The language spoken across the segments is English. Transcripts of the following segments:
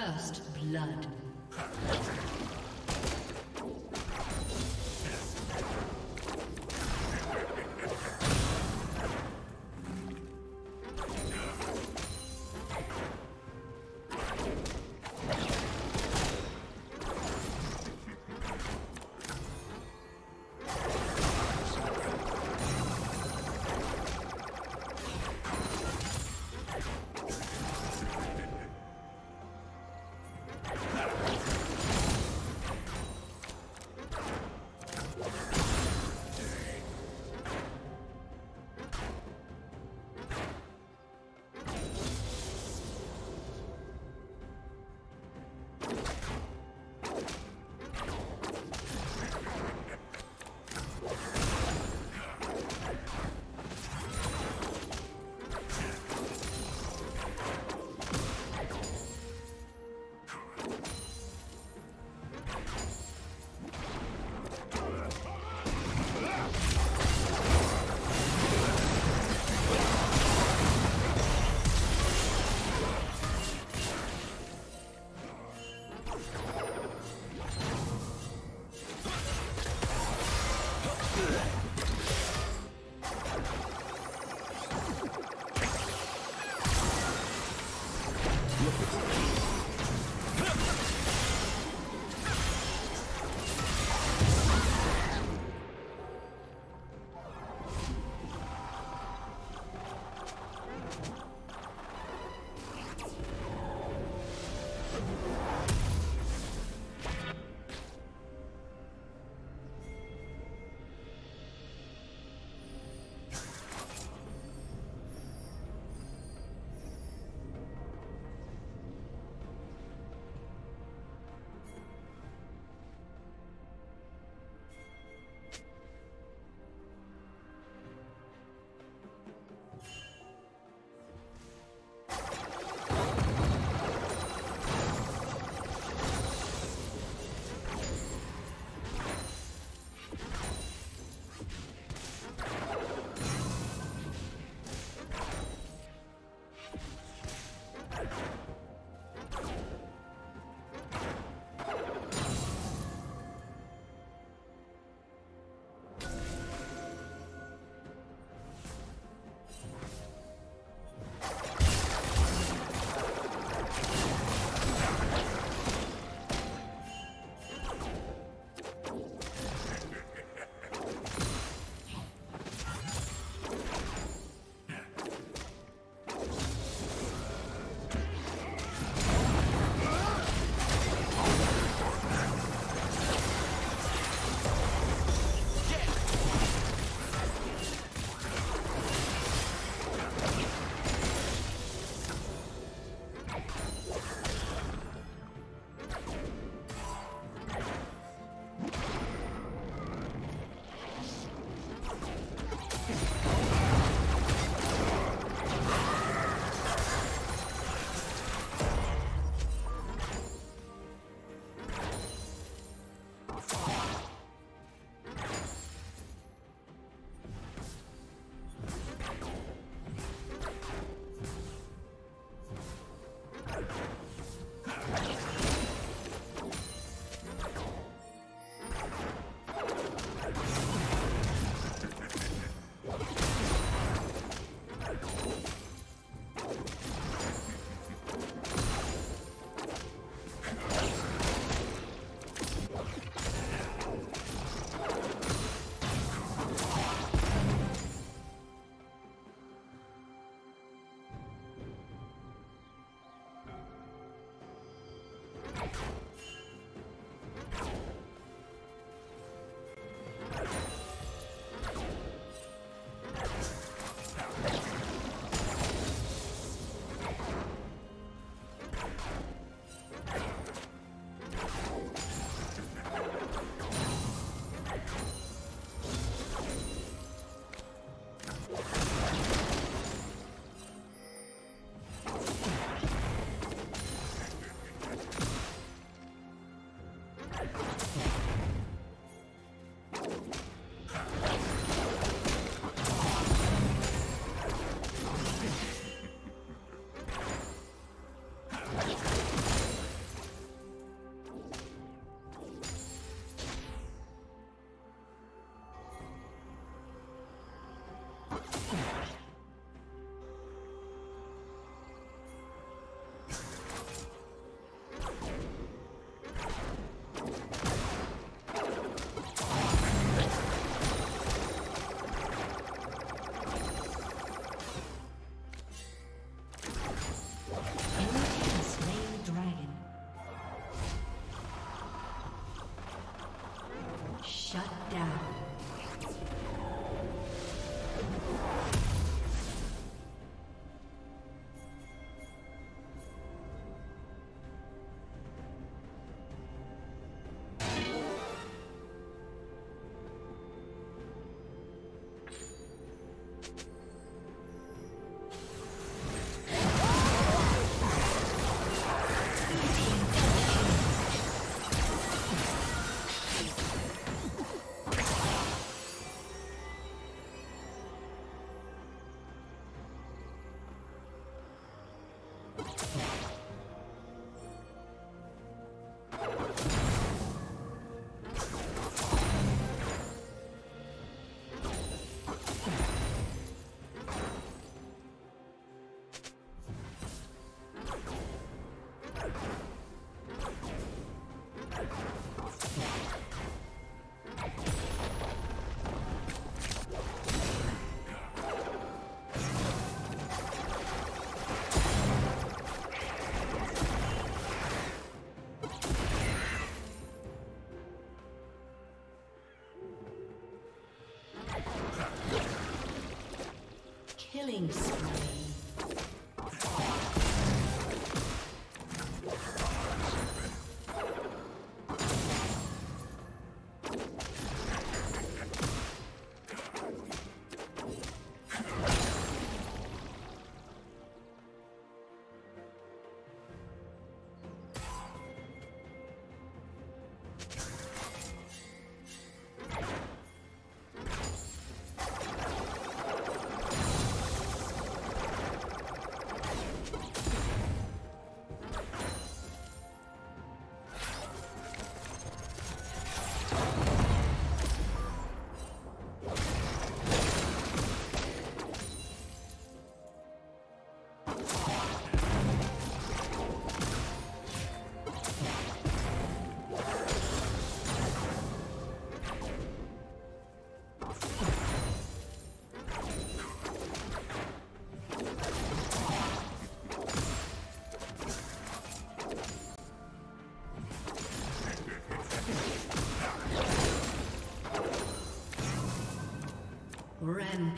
First blood.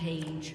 Rampage.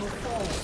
Will fall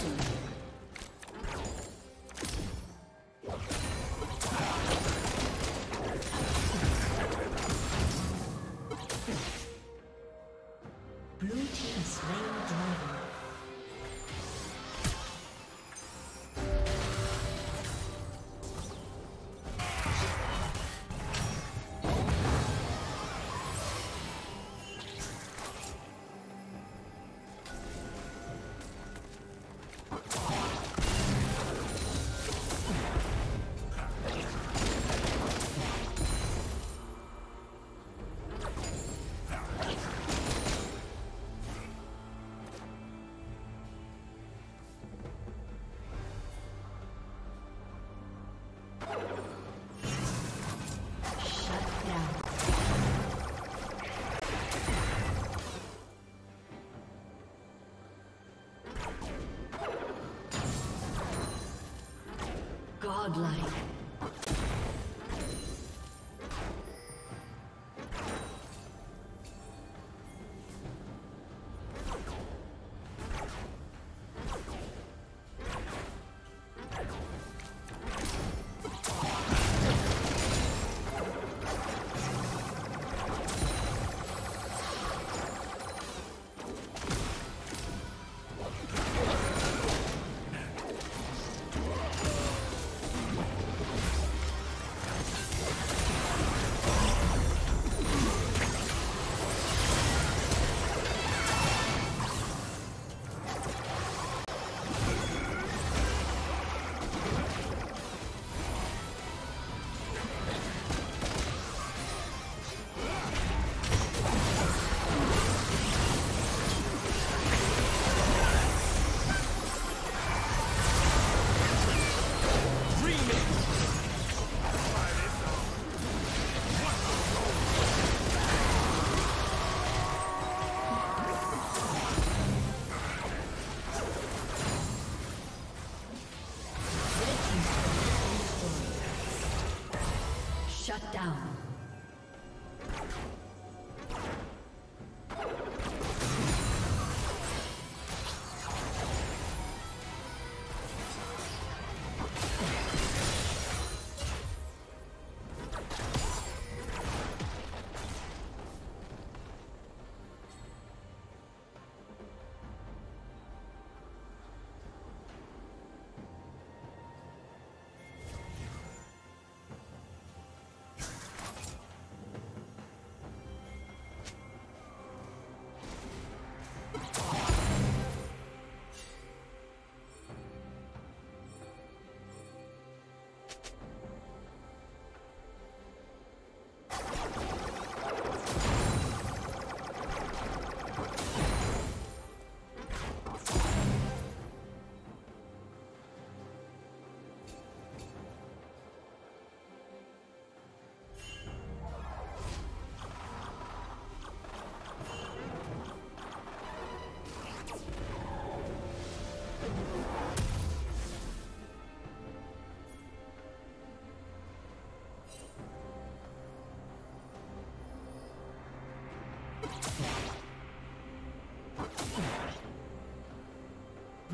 Godlike.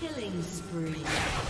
Killing spree.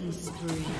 Killing spree.